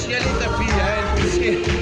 especially the behind the scene.